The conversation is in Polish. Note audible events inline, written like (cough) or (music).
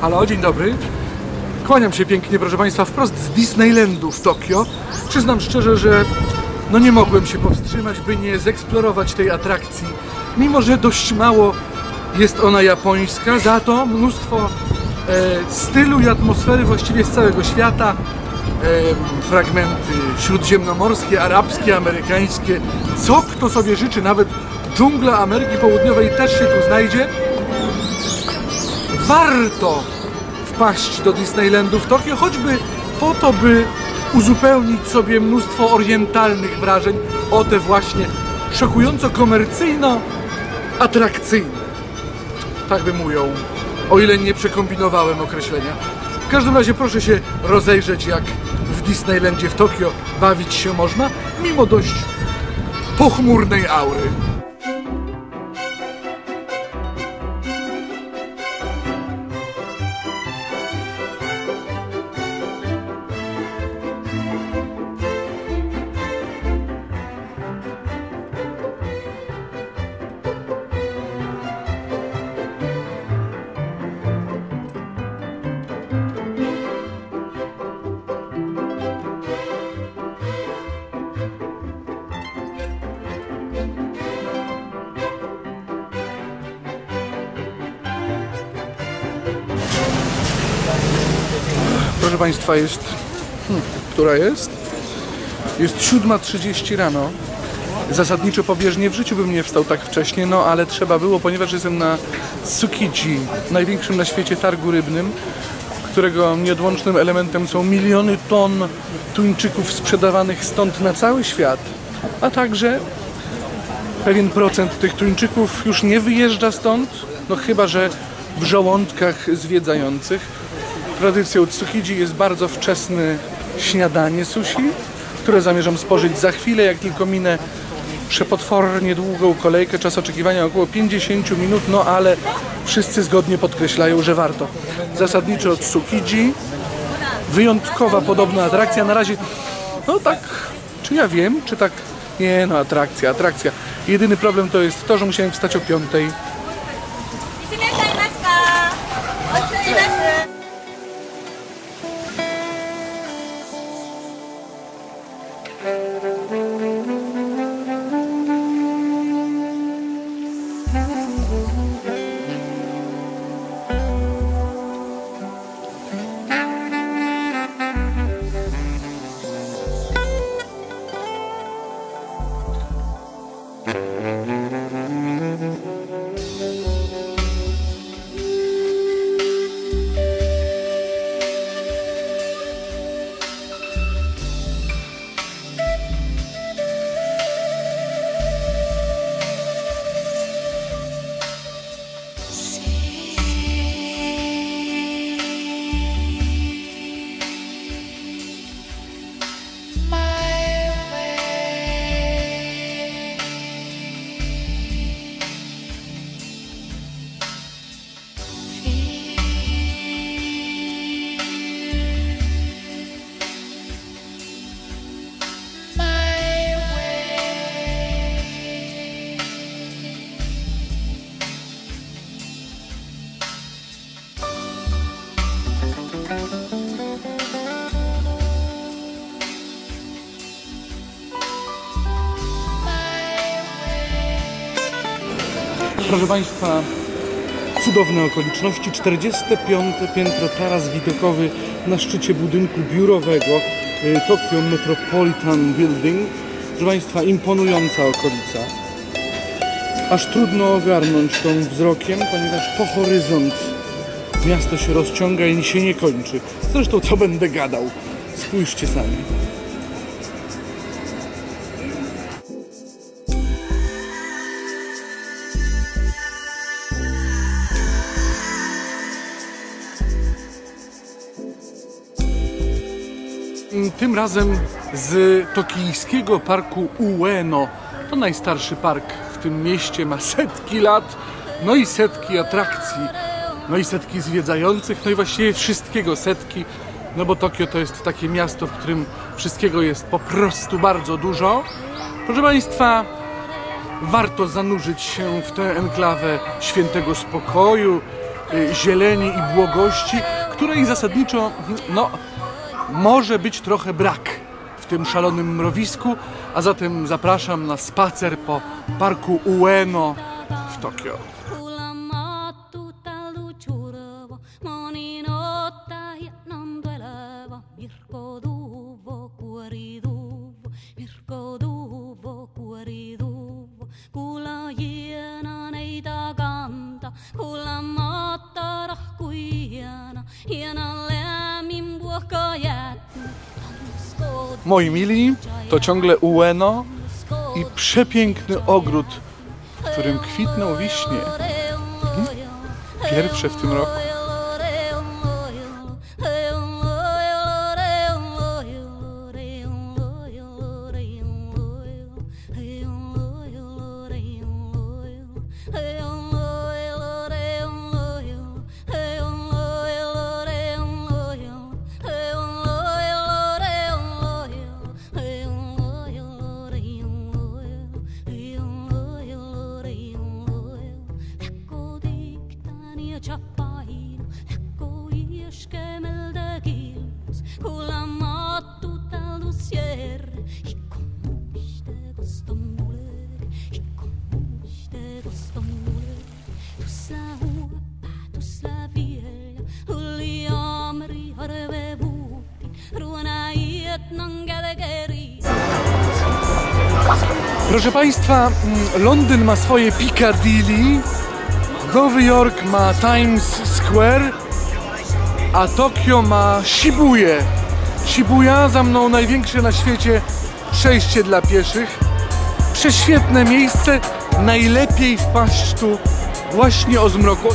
Halo, dzień dobry. Kłaniam się pięknie, proszę Państwa, wprost z Disneylandu w Tokio. Przyznam szczerze, że no nie mogłem się powstrzymać, by nie zeksplorować tej atrakcji. Mimo, że dość mało jest ona japońska, za to mnóstwo e, stylu i atmosfery właściwie z całego świata. E, fragmenty śródziemnomorskie, arabskie, amerykańskie. Co kto sobie życzy, nawet dżungla Ameryki Południowej też się tu znajdzie. Warto wpaść do Disneylandu w Tokio, choćby po to, by uzupełnić sobie mnóstwo orientalnych wrażeń o te właśnie szokująco komercyjno-atrakcyjne. Tak bym ujął, o ile nie przekombinowałem określenia. W każdym razie proszę się rozejrzeć, jak w Disneylandzie w Tokio bawić się można, mimo dość pochmurnej aury. Proszę Państwa, jest. Hmm, która jest? Jest 7.30 rano. Zasadniczo pobieżnie w życiu bym nie wstał tak wcześnie, no ale trzeba było, ponieważ jestem na Tsukiji, największym na świecie targu rybnym, którego nieodłącznym elementem są miliony ton tuńczyków sprzedawanych stąd na cały świat, a także pewien procent tych tuńczyków już nie wyjeżdża stąd, no chyba, że w żołądkach zwiedzających. Tradycją Tsuhiji jest bardzo wczesne śniadanie sushi, które zamierzam spożyć za chwilę, jak tylko minę przepotwornie długą kolejkę, czas oczekiwania około 50 minut, no ale wszyscy zgodnie podkreślają, że warto. Zasadniczo Tsukiji, wyjątkowa podobna atrakcja, na razie, no tak, czy ja wiem, czy tak, nie no atrakcja, atrakcja. Jedyny problem to jest to, że musiałem wstać o 5 Mm-hmm. (laughs) Proszę Państwa, cudowne okoliczności. 45. piętro taras widokowy na szczycie budynku biurowego y, Tokyo Metropolitan Building. Proszę Państwa, imponująca okolica. Aż trudno ogarnąć tą wzrokiem, ponieważ po horyzont miasto się rozciąga i się nie kończy. Zresztą co będę gadał? Spójrzcie sami. Tym razem z tokijskiego parku Ueno. To najstarszy park w tym mieście, ma setki lat, no i setki atrakcji, no i setki zwiedzających, no i właściwie wszystkiego setki, no bo Tokio to jest takie miasto, w którym wszystkiego jest po prostu bardzo dużo. Proszę Państwa, warto zanurzyć się w tę enklawę świętego spokoju, y, zieleni i błogości, której zasadniczo no, może być trochę brak w tym szalonym mrowisku, a zatem zapraszam na spacer po parku Ueno w Tokio. Moi mili, to ciągle Ueno i przepiękny ogród, w którym kwitną wiśnie. Pierwsze w tym roku. Keri. Proszę Państwa, mm, Londyn ma swoje Piccadilly, Nowy Jork ma Times Square, a Tokio ma Shibuya. Shibuya za mną największe na świecie przejście dla pieszych. Prześwietne miejsce, najlepiej wpaść tu właśnie o zmroku.